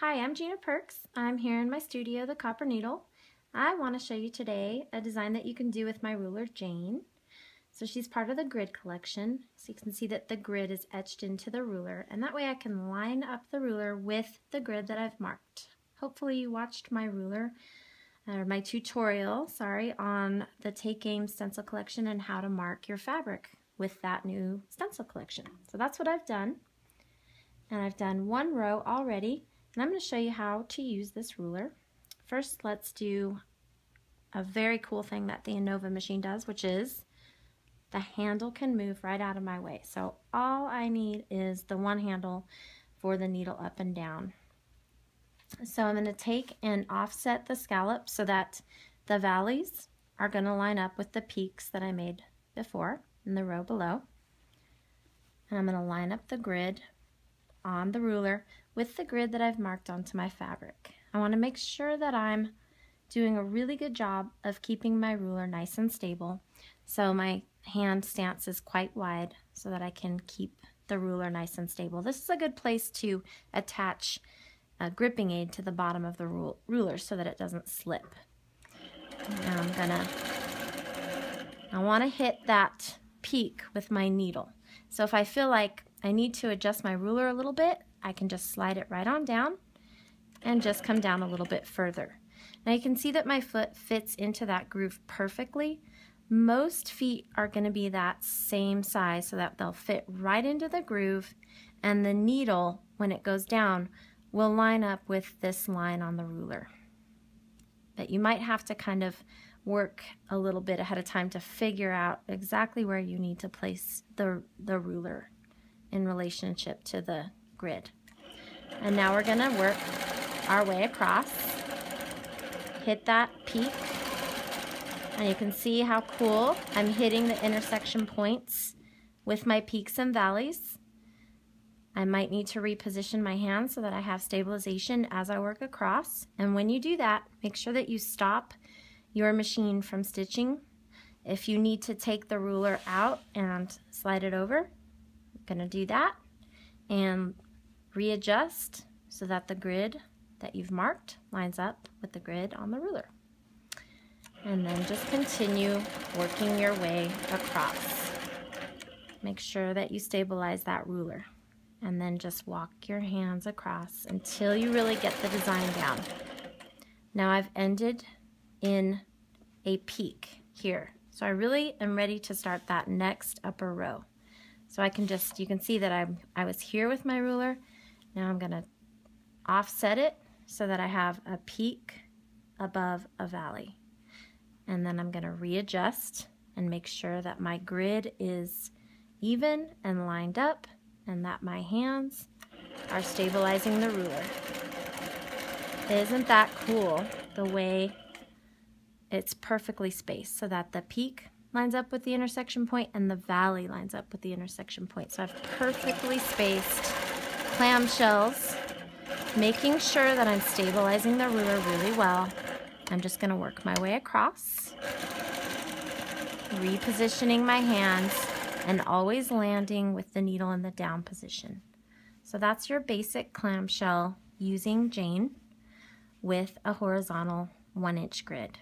Hi, I'm Gina Perkes. I'm here in my studio, The Copper Needle. I want to show you today a design that you can do with my ruler, Jane. So she's part of the grid collection. So you can see that the grid is etched into the ruler, and that way I can line up the ruler with the grid that I've marked. Hopefully you watched my ruler, or my tutorial, sorry, on the Take Aim stencil collection and how to mark your fabric with that new stencil collection. So that's what I've done. And I've done one row already and I'm going to show you how to use this ruler. First, let's do a very cool thing that the Innova machine does, which is the handle can move right out of my way. So all I need is the one handle for the needle up and down. So I'm going to take and offset the scallop so that the valleys are going to line up with the peaks that I made before in the row below. And I'm going to line up the grid on the ruler with the grid that I've marked onto my fabric. I want to make sure that I'm doing a really good job of keeping my ruler nice and stable so my hand stance is quite wide so that I can keep the ruler nice and stable. This is a good place to attach a gripping aid to the bottom of the ruler so that it doesn't slip. Now I'm gonna, I wanna hit that peak with my needle. So if I feel like I need to adjust my ruler a little bit, I can just slide it right on down and just come down a little bit further. Now you can see that my foot fits into that groove perfectly. Most feet are going to be that same size so that they'll fit right into the groove and the needle, when it goes down, will line up with this line on the ruler. But you might have to kind of work a little bit ahead of time to figure out exactly where you need to place the, the ruler in relationship to the grid. And now we're going to work our way across. Hit that peak. And you can see how cool I'm hitting the intersection points with my peaks and valleys. I might need to reposition my hand so that I have stabilization as I work across. And when you do that, make sure that you stop your machine from stitching. If you need to take the ruler out and slide it over, I'm gonna do that. And readjust so that the grid that you've marked lines up with the grid on the ruler. And then just continue working your way across. Make sure that you stabilize that ruler. And then just walk your hands across until you really get the design down. Now I've ended in a peak here. So I really am ready to start that next upper row. So I can just, you can see that I'm, I was here with my ruler now I'm to offset it so that I have a peak above a valley. And then I'm to readjust and make sure that my grid is even and lined up and that my hands are stabilizing the ruler. Isn't that cool the way it's perfectly spaced so that the peak lines up with the intersection point and the valley lines up with the intersection point. So I've perfectly spaced clamshells, making sure that I'm stabilizing the ruler really well. I'm just going to work my way across, repositioning my hands, and always landing with the needle in the down position. So that's your basic clamshell using Jane with a horizontal one inch grid.